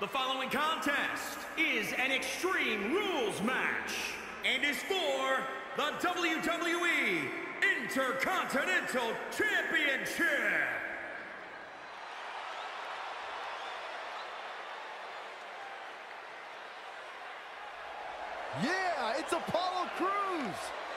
The following contest is an Extreme Rules match and is for the WWE Intercontinental Championship. Yeah, it's Apollo Crews.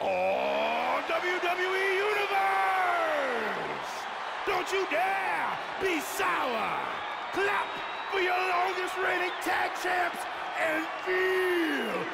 Oh, WWE Universe! Don't you dare be sour! Clap for your longest reigning tag champs and feel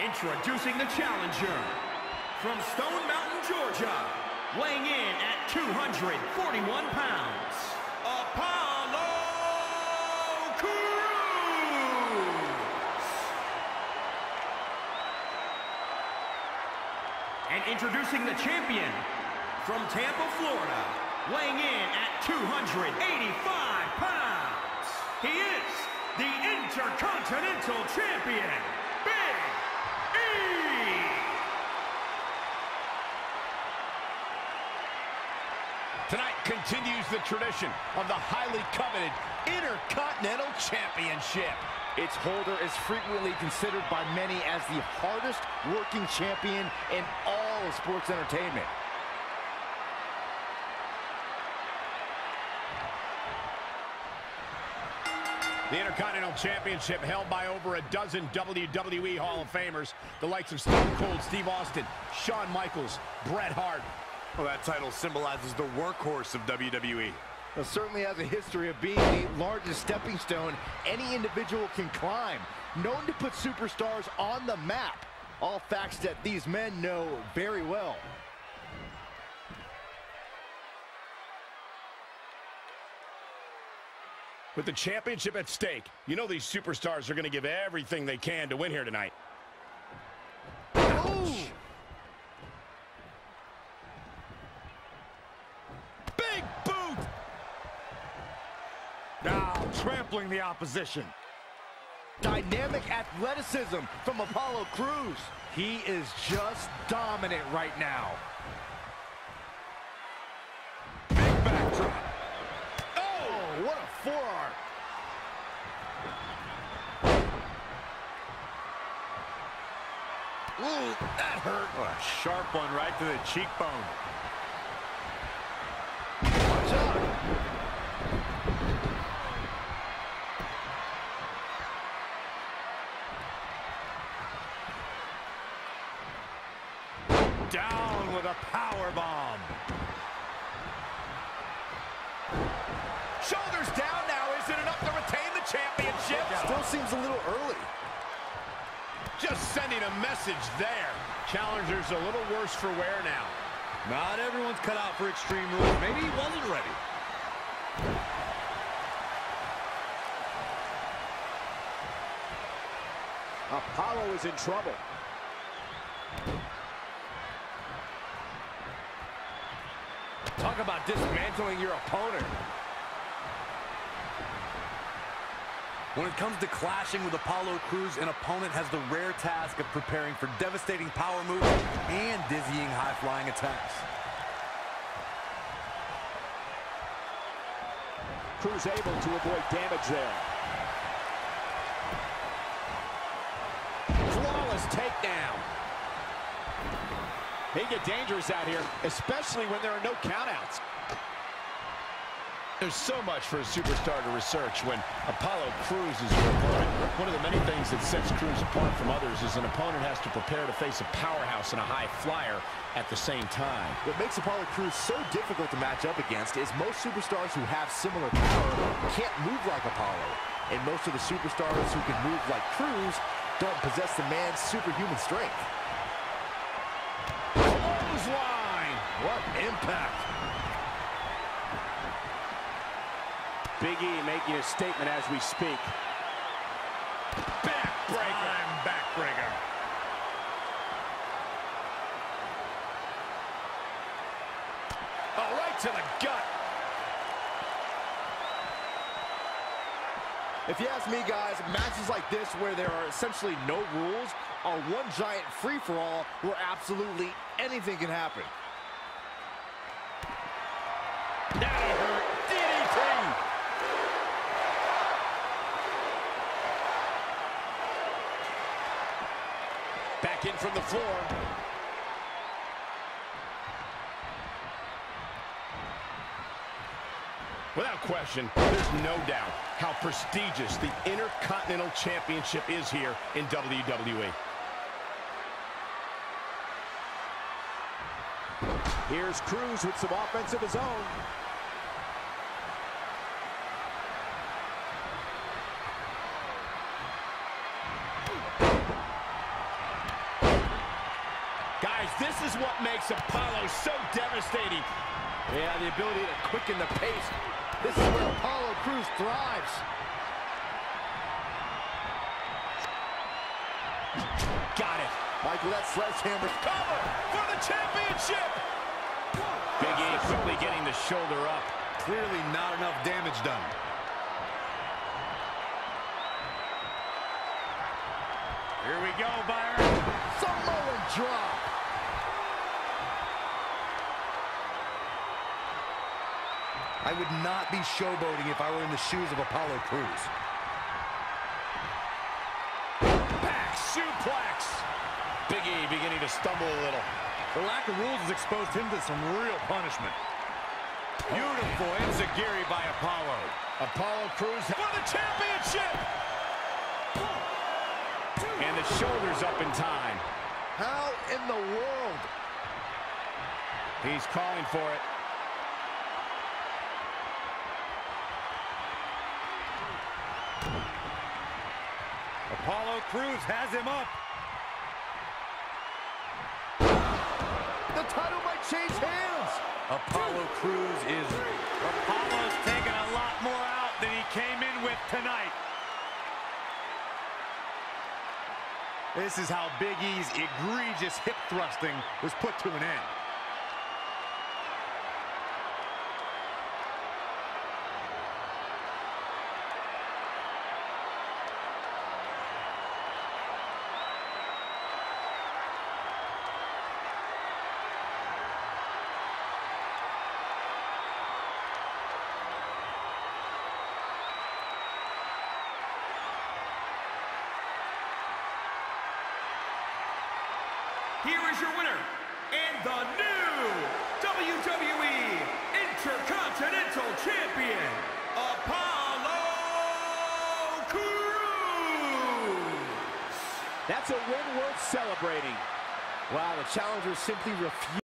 Introducing the challenger from Stone Mountain, Georgia, weighing in at 241 pounds, Apollo Crews. And introducing the champion from Tampa, Florida, weighing in at 285 pounds. He is the Intercontinental Champion, Big E. Tonight continues the tradition of the highly coveted Intercontinental Championship. Its holder is frequently considered by many as the hardest working champion in all of sports entertainment. The Intercontinental Championship held by over a dozen WWE Hall of Famers, the likes of Stone Cold Steve Austin, Shawn Michaels, Bret Hart. Well, that title symbolizes the workhorse of WWE. It certainly has a history of being the largest stepping stone any individual can climb. Known to put superstars on the map. All facts that these men know very well. With the championship at stake, you know these superstars are going to give everything they can to win here tonight. Big boot! Now trampling the opposition. Dynamic athleticism from Apollo Crews. He is just dominant right now. Big backdrop. Oh, what a forearm. Ooh, that hurt. Oh, a sharp one right to the cheekbone. Down with a power bomb. Shoulders down now. Is it enough to retain the championship? Still seems a little early. Just sending a message there. Challenger's a little worse for wear now. Not everyone's cut out for Extreme Rules. Maybe he wasn't ready. Apollo is in trouble. Talk about dismantling your opponent. When it comes to clashing with Apollo Crews, an opponent has the rare task of preparing for devastating power moves and dizzying high-flying attacks. Crews able to avoid damage there. Flawless takedown. He get dangerous out here, especially when there are no countouts. There's so much for a superstar to research when Apollo Crews is your opponent. One of the many things that sets Crews apart from others is an opponent has to prepare to face a powerhouse and a high flyer at the same time. What makes Apollo Crews so difficult to match up against is most superstars who have similar power can't move like Apollo. And most of the superstars who can move like Crews don't possess the man's superhuman strength. Clothesline! What impact! Big E making a statement as we speak. Backbreaker! Time backbreaker. Oh, right to the gut. If you ask me, guys, matches like this where there are essentially no rules are one giant free-for-all where absolutely anything can happen. Back in from the floor. Without question, there's no doubt how prestigious the Intercontinental Championship is here in WWE. Here's Crews with some offense of his own. Guys, this is what makes Apollo so devastating. Yeah, the ability to quicken the pace. This is where Apollo Crews thrives. Got it. Michael, that sledgehammer. Cover for the championship. Big E quickly getting the shoulder up. Clearly not enough damage done. Here we go, Byron. Samoan drop. I would not be showboating if I were in the shoes of Apollo Crews. Back suplex. Big E beginning to stumble a little. The lack of rules has exposed him to some real punishment. Beautiful enziguri by Apollo. Apollo Crews for the championship. And the shoulders up in time. How in the world? He's calling for it. Apollo Crews has him up. The title might change hands. Apollo Crews is... Apollo's taking a lot more out than he came in with tonight. This is how Big E's egregious hip thrusting was put to an end. Here is your winner, and the new WWE Intercontinental Champion, Apollo Crews. That's a win worth celebrating. Wow, the challenger simply refused.